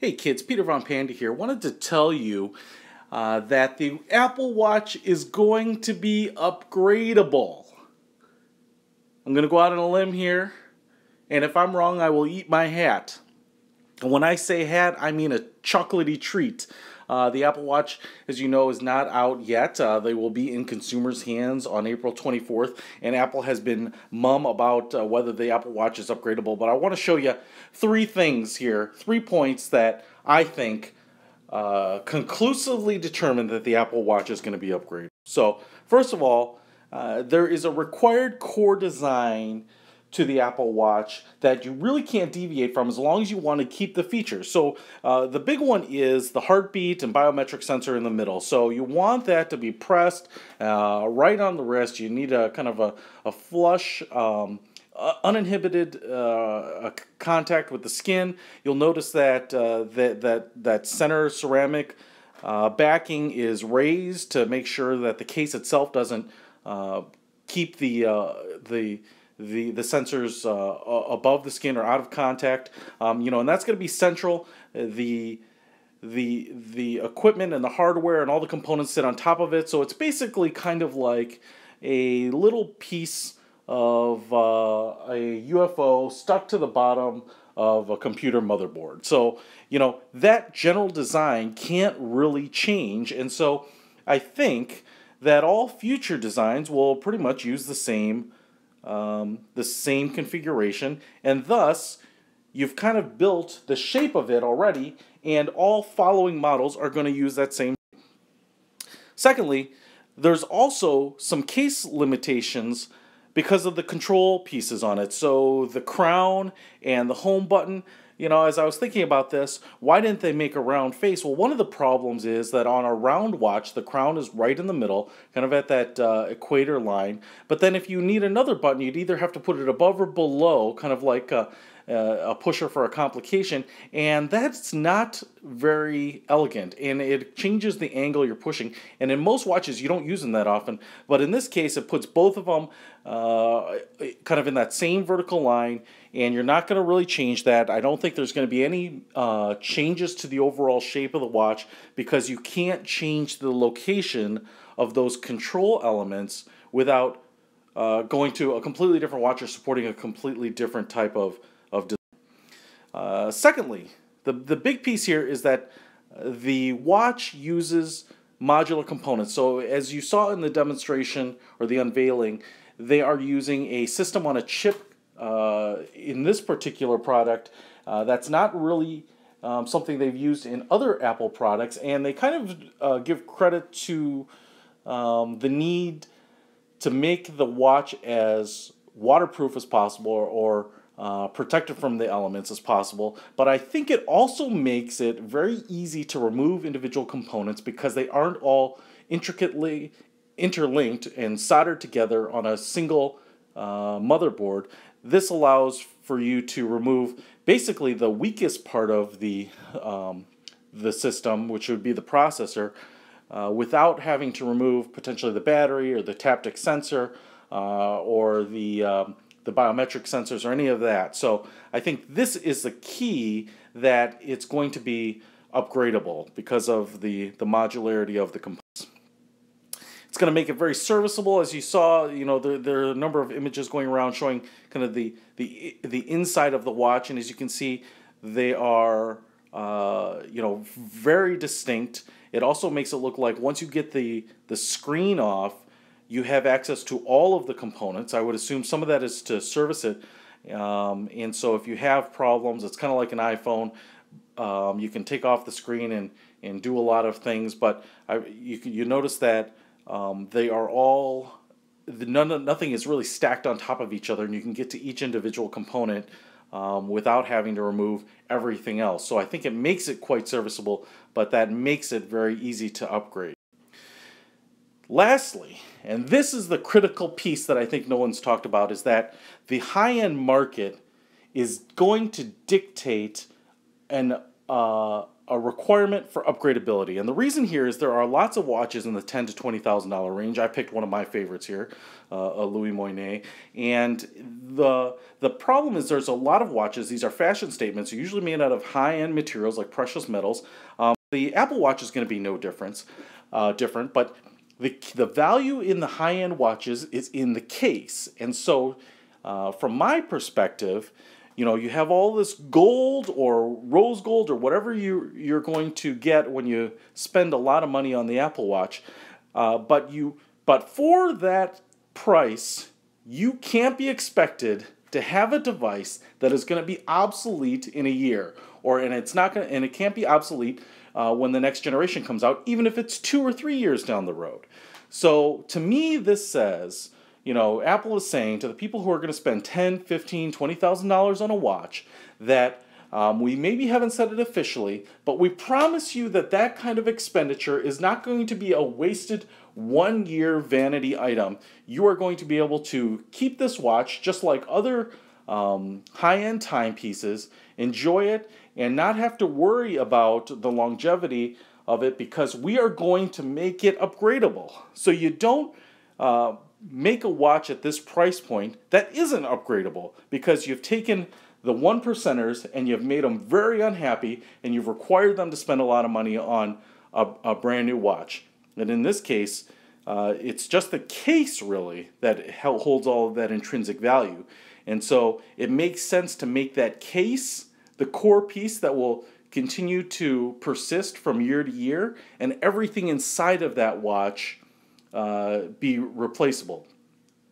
Hey kids, Peter Von Panda here. Wanted to tell you uh, that the Apple Watch is going to be upgradable. I'm going to go out on a limb here, and if I'm wrong, I will eat my hat. When I say hat, I mean a chocolatey treat. Uh, the Apple Watch, as you know, is not out yet. Uh, they will be in consumers' hands on April 24th, and Apple has been mum about uh, whether the Apple Watch is upgradable. But I want to show you three things here, three points that I think uh, conclusively determine that the Apple Watch is going to be upgraded. So, first of all, uh, there is a required core design to the Apple Watch that you really can't deviate from as long as you want to keep the features. So uh, the big one is the heartbeat and biometric sensor in the middle. So you want that to be pressed uh, right on the wrist. You need a kind of a, a flush. Um, uh, uninhibited uh, contact with the skin. You'll notice that uh, that that that center ceramic uh, backing is raised to make sure that the case itself doesn't uh, keep the uh, the the the sensors uh, above the skin or out of contact. Um, you know, and that's going to be central. The the the equipment and the hardware and all the components sit on top of it. So it's basically kind of like a little piece of uh, a UFO stuck to the bottom of a computer motherboard. So you know that general design can't really change, and so I think that all future designs will pretty much use the same um, the same configuration, and thus you've kind of built the shape of it already, and all following models are going to use that same. Secondly, there's also some case limitations because of the control pieces on it. So the crown and the home button, you know, as I was thinking about this, why didn't they make a round face? Well, one of the problems is that on a round watch, the crown is right in the middle, kind of at that uh, equator line. But then if you need another button, you'd either have to put it above or below, kind of like a, a pusher for a complication, and that's not very elegant, and it changes the angle you're pushing. And in most watches, you don't use them that often, but in this case, it puts both of them uh, kind of in that same vertical line, and you're not going to really change that. I don't think there's going to be any uh, changes to the overall shape of the watch because you can't change the location of those control elements without uh, going to a completely different watch or supporting a completely different type of, of design. Uh, secondly, the, the big piece here is that the watch uses modular components. So as you saw in the demonstration or the unveiling, they are using a system on a chip uh, in this particular product uh, that's not really um, something they've used in other Apple products, and they kind of uh, give credit to um, the need to make the watch as waterproof as possible or, or uh, protected from the elements as possible. But I think it also makes it very easy to remove individual components because they aren't all intricately interlinked and soldered together on a single uh, motherboard. This allows for you to remove basically the weakest part of the um, the system, which would be the processor, uh, without having to remove potentially the battery or the taptic sensor uh, or the um, the biometric sensors or any of that. So I think this is the key that it's going to be upgradable because of the the modularity of the components. It's going to make it very serviceable, as you saw. You know, there, there are a number of images going around showing kind of the the the inside of the watch, and as you can see, they are uh, you know very distinct. It also makes it look like once you get the the screen off, you have access to all of the components. I would assume some of that is to service it, um, and so if you have problems, it's kind of like an iPhone. Um, you can take off the screen and and do a lot of things, but I, you you notice that um, they are all none nothing is really stacked on top of each other, and you can get to each individual component um, without having to remove everything else. So I think it makes it quite serviceable, but that makes it very easy to upgrade. Lastly, and this is the critical piece that I think no one's talked about, is that the high end market is going to dictate an uh, a requirement for upgradability. And the reason here is there are lots of watches in the ten to twenty thousand dollar range. I picked one of my favorites here, uh, a Louis Moinet. And the the problem is there's a lot of watches. These are fashion statements, usually made out of high end materials like precious metals. Um, the Apple Watch is going to be no difference, uh, different, but the the value in the high end watches is in the case. And so, uh, from my perspective you know, you have all this gold or rose gold or whatever you, you're going to get when you spend a lot of money on the Apple Watch. Uh, but you, but for that price, you can't be expected to have a device that is going to be obsolete in a year, or and it's not going to, and it can't be obsolete uh, when the next generation comes out, even if it's two or three years down the road. So to me, this says you know, Apple is saying to the people who are going to spend 10, 15, 20,000 dollars on a watch that um, we maybe haven't said it officially, but we promise you that that kind of expenditure is not going to be a wasted one year vanity item. You are going to be able to keep this watch just like other um, high end timepieces, enjoy it, and not have to worry about the longevity of it because we are going to make it upgradable. So you don't. Uh, make a watch at this price point that isn't upgradable because you've taken the one percenters and you've made them very unhappy and you've required them to spend a lot of money on a, a brand new watch. And in this case, uh, it's just the case really that holds all of that intrinsic value. And so it makes sense to make that case the core piece that will continue to persist from year to year, and everything inside of that watch uh, be replaceable.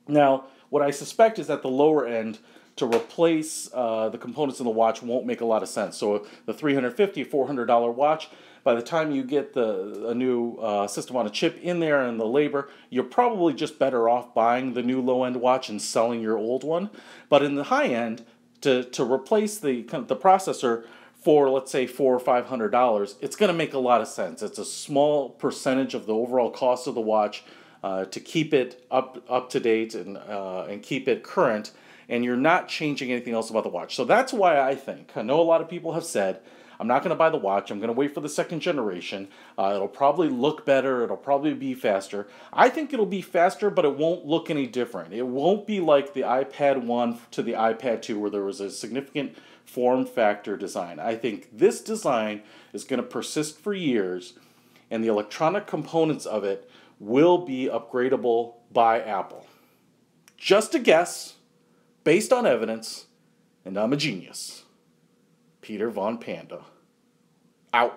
Now, what I suspect is at the lower end, to replace uh, the components in the watch won't make a lot of sense. So the $350, $400 watch, by the time you get the a new uh, system on a chip in there and the labor, you're probably just better off buying the new low end watch and selling your old one. But in the high end, to, to replace the the processor for let's say four or five hundred dollars, it's going to make a lot of sense. It's a small percentage of the overall cost of the watch uh, to keep it up up to date and uh, and keep it current, and you're not changing anything else about the watch. So that's why I think I know a lot of people have said. I'm not going to buy the watch. I'm going to wait for the second generation. Uh, it'll probably look better. It'll probably be faster. I think it'll be faster, but it won't look any different. It won't be like the iPad 1 to the iPad 2, where there was a significant form factor design. I think this design is going to persist for years, and the electronic components of it will be upgradable by Apple. Just a guess, based on evidence, and I'm a genius. Peter Von Panda. Out.